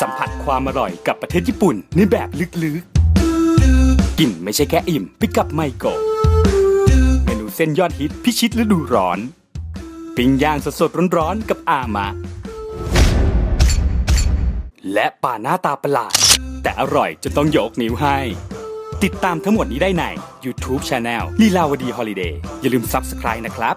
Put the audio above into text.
สัมผัสความอร่อยกับประเทศญี่ปุ่นในแบบลึกๆ กินไม่ใช่แค่อิ่มไปกับไมโกะเมนูเส้นยอดฮิตพิชิตฤดูร้อน ปิ้งย่างสดๆร้อนๆกับอามะ และปลาหน้าตาประหลาด แต่อร่อยจนต้องยกนิ้วให้ ติดตามทั้งหมดนี้ได้ใน YouTube Channel ลีลาวดีฮอลิเดย์อย่าลืม Subscribe นะครับ